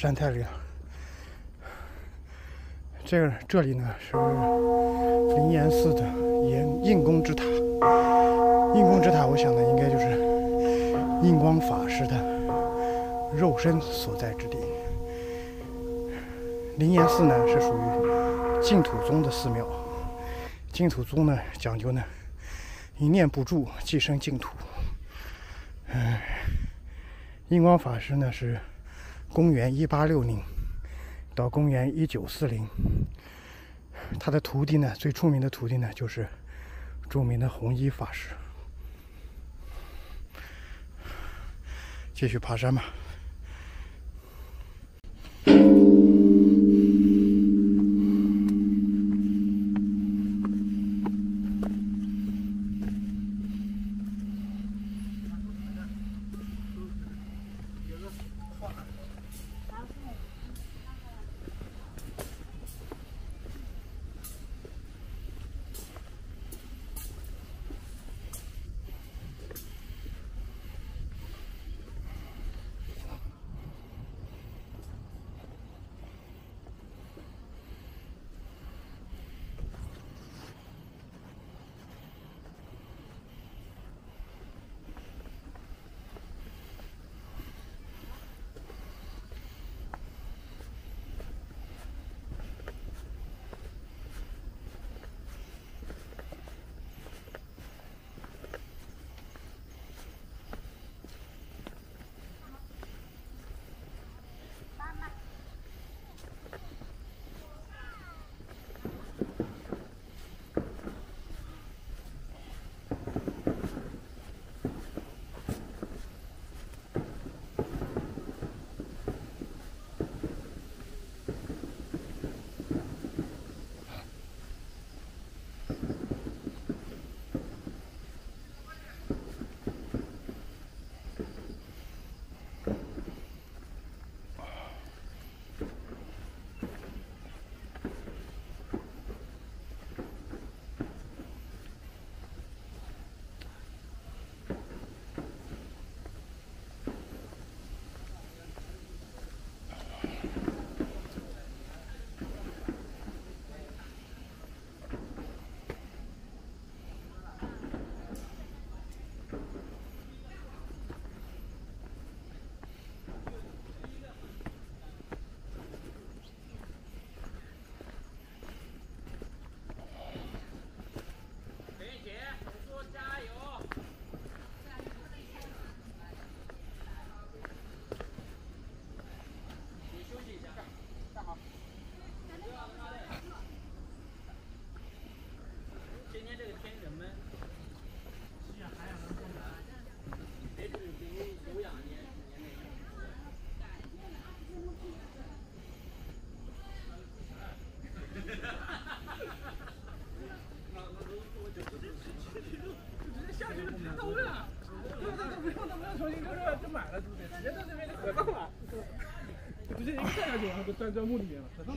山太累了。这个这里呢是灵岩寺的岩印光之塔。印光之塔，我想呢应该就是印光法师的肉身所在之地。灵岩寺呢是属于净土宗的寺庙。净土宗呢讲究呢一念不住即生净土。嗯，印光法师呢是公元一八六零到公元一九四零，他的徒弟呢最出名的徒弟呢就是著名的弘一法师。继续爬山吧。在墓里面了，马上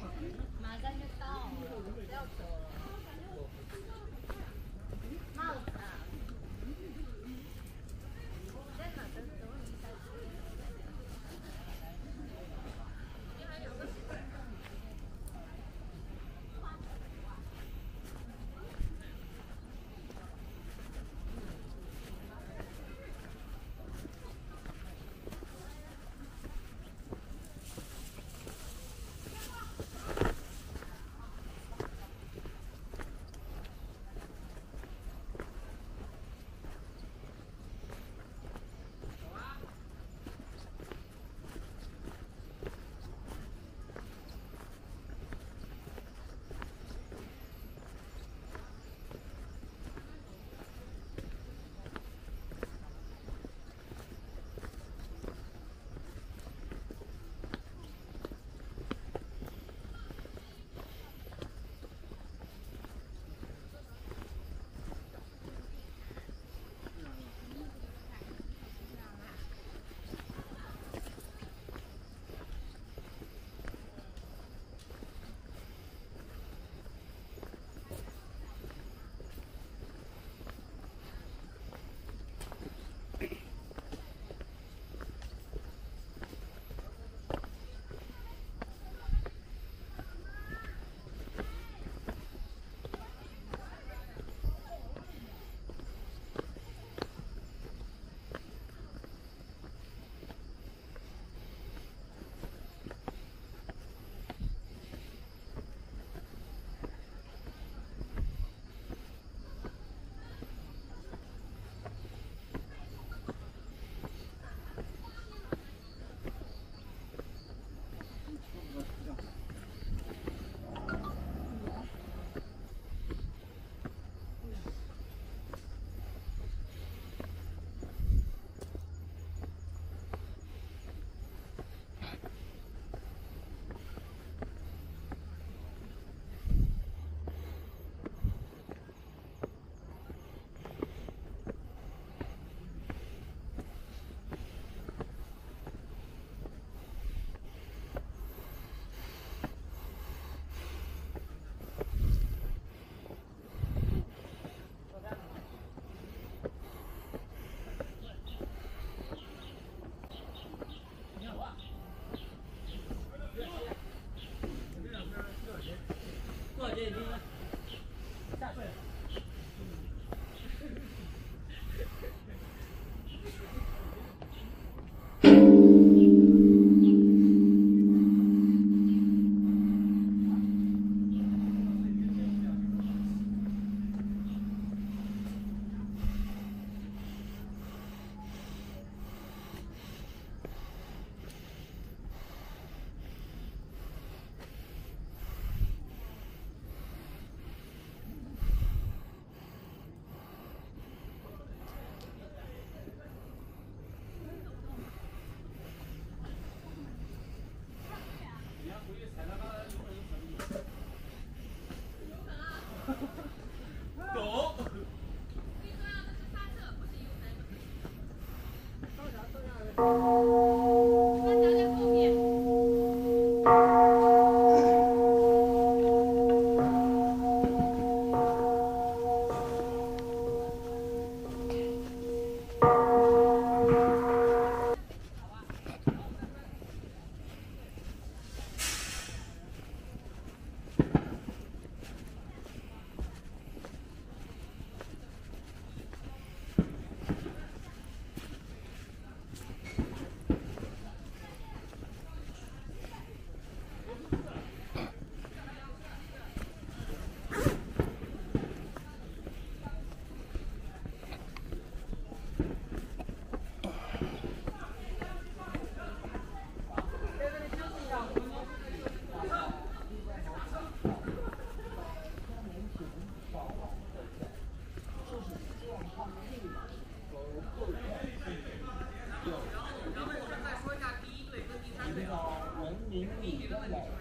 challenge.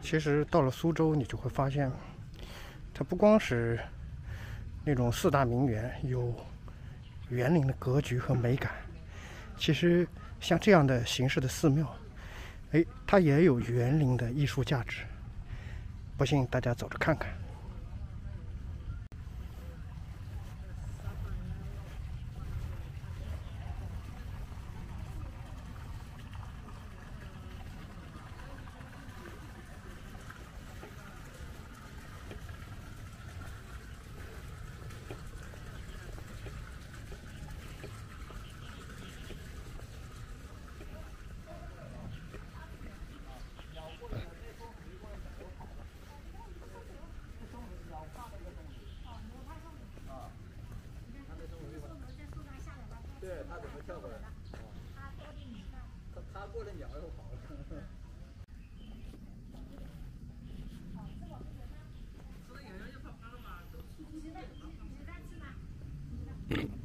其实到了苏州，你就会发现，它不光是那种四大名园有园林的格局和美感，其实像这样的形式的寺庙，哎，它也有园林的艺术价值。不信，大家走着看看。Mm-hmm.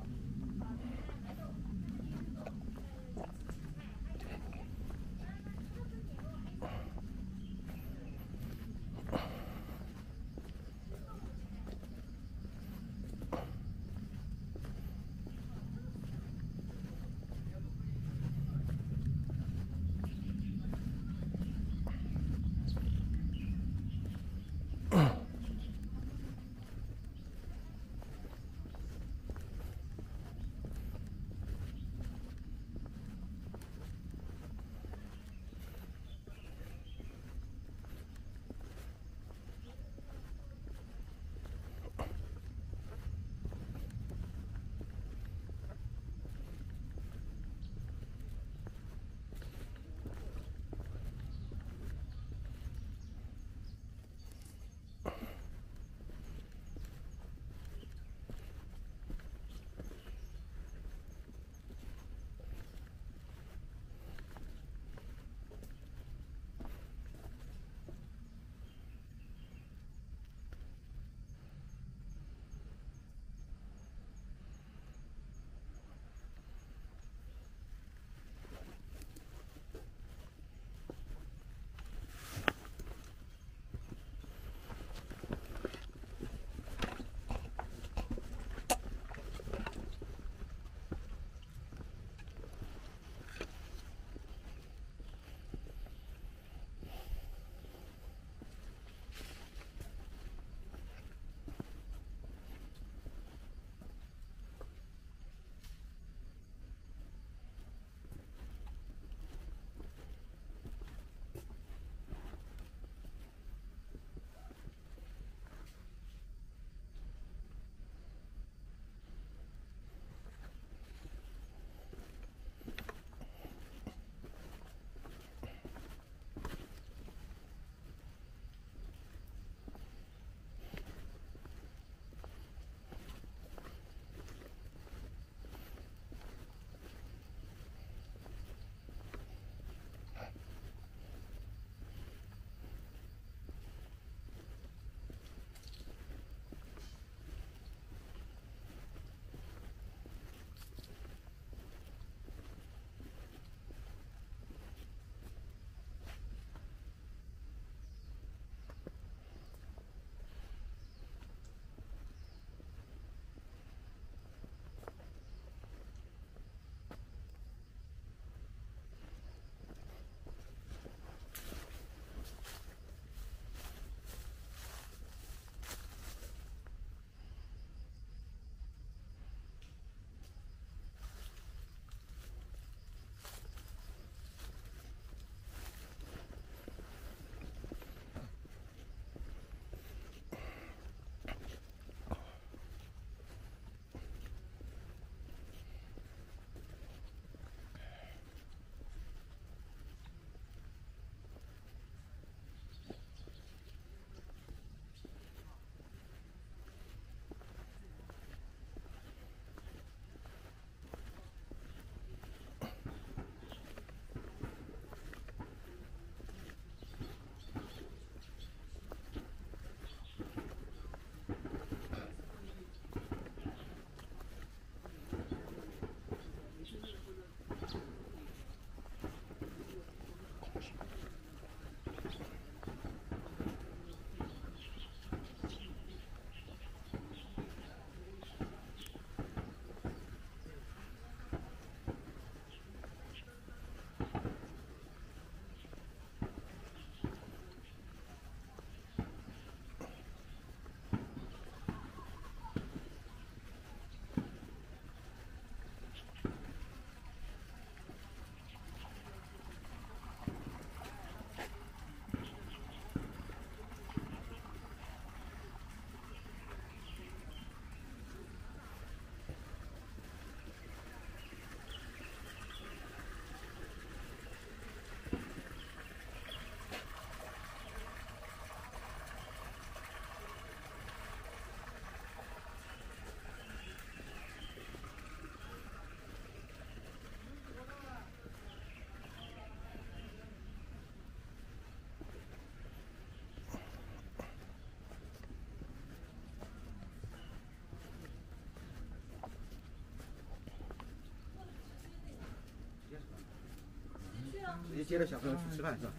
接着小朋友去吃饭是吧？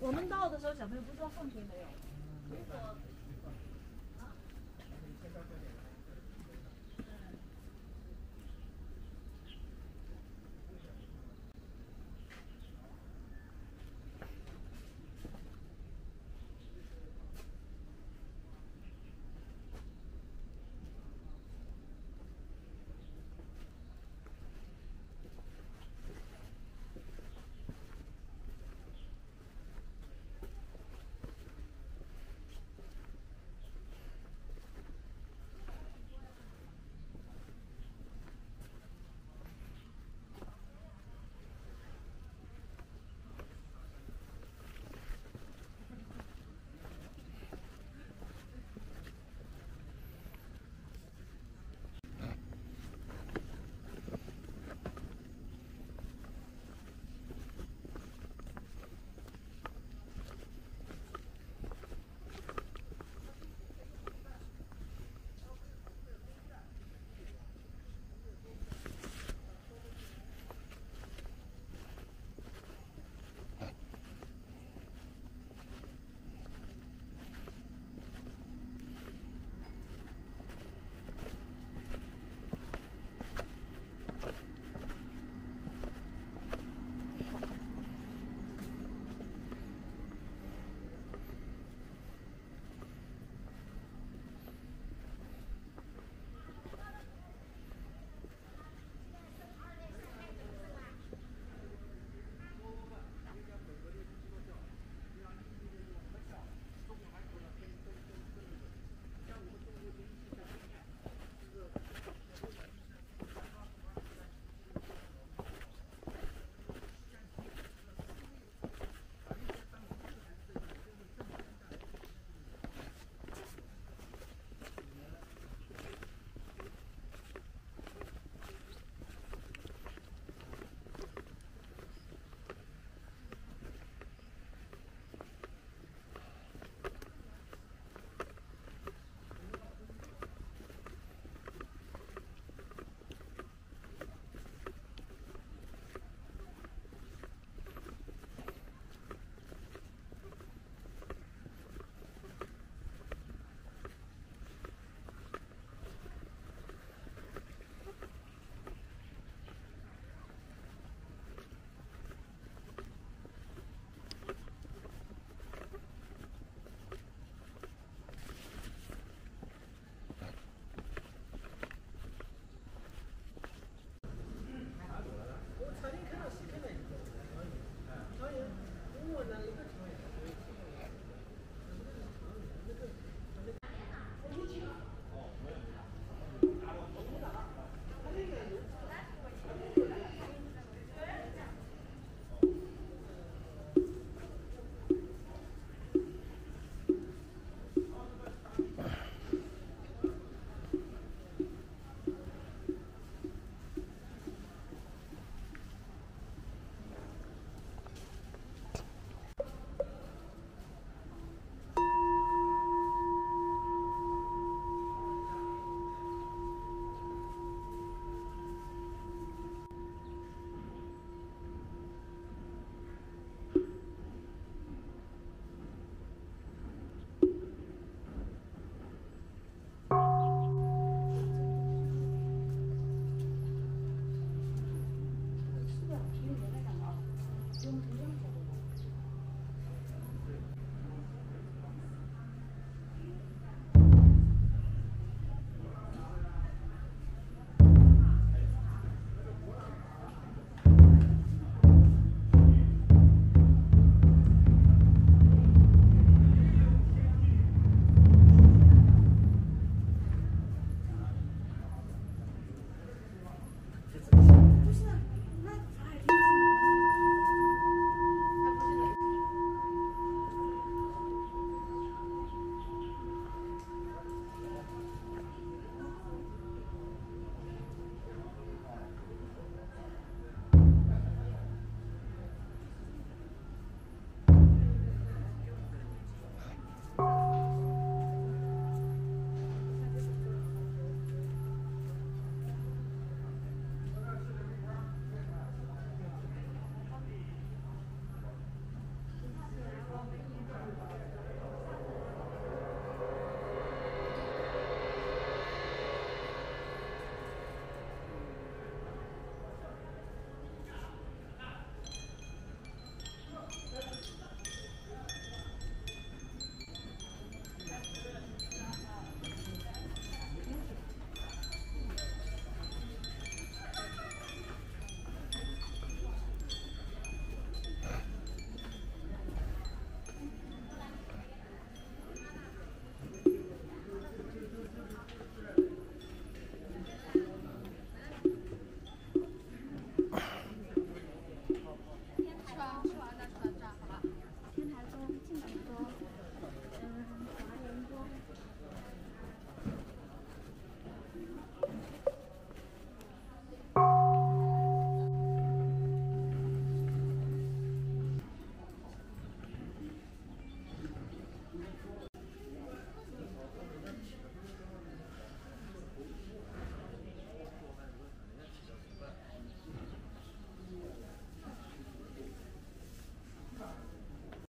我们到的时候，小朋友不知道放学没有。